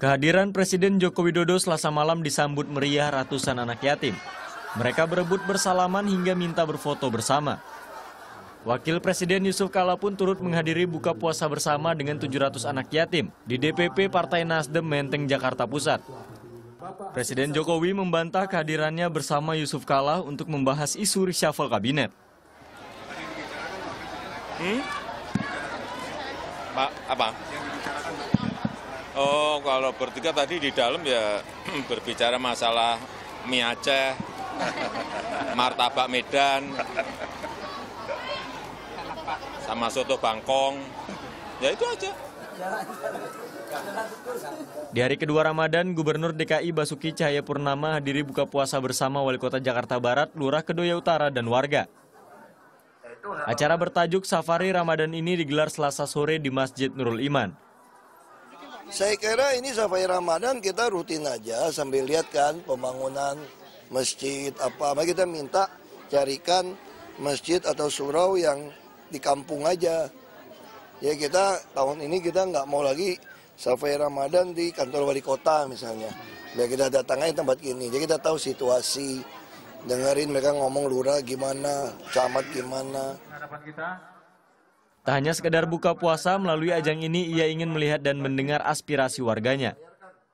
Kehadiran Presiden Joko Widodo selasa malam disambut meriah ratusan anak yatim. Mereka berebut bersalaman hingga minta berfoto bersama. Wakil Presiden Yusuf Kala pun turut menghadiri buka puasa bersama dengan 700 anak yatim di DPP Partai Nasdem Menteng, Jakarta Pusat. Presiden Jokowi membantah kehadirannya bersama Yusuf Kala untuk membahas isu reshuffle kabinet. Hmm? Pak, apa? Oh, kalau bertiga tadi di dalam ya berbicara masalah mie Aceh, martabak Medan, sama soto Bangkong. Ya itu aja. Di hari kedua Ramadan, Gubernur DKI Basuki Cahayapurnama hadiri buka puasa bersama Wali Kota Jakarta Barat, Lurah Kedoya Utara, dan warga. Acara bertajuk Safari Ramadan ini digelar selasa sore di Masjid Nurul Iman. Saya kira ini Safari Ramadan kita rutin aja sambil lihat kan pembangunan masjid apa. Mari kita minta carikan masjid atau surau yang di kampung aja. Ya kita tahun ini kita nggak mau lagi Safari Ramadan di kantor wali kota misalnya. Biar kita datang aja tempat ini. Jadi kita tahu situasi, dengerin mereka ngomong lurah gimana, camat gimana. Tak hanya sekedar buka puasa, melalui ajang ini ia ingin melihat dan mendengar aspirasi warganya.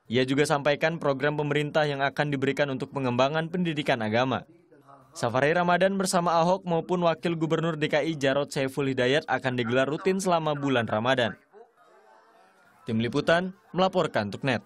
Ia juga sampaikan program pemerintah yang akan diberikan untuk pengembangan pendidikan agama. Safari Ramadan bersama Ahok maupun Wakil Gubernur DKI Jarod Saiful Hidayat akan digelar rutin selama bulan Ramadan. Tim Liputan melaporkan untuk NET.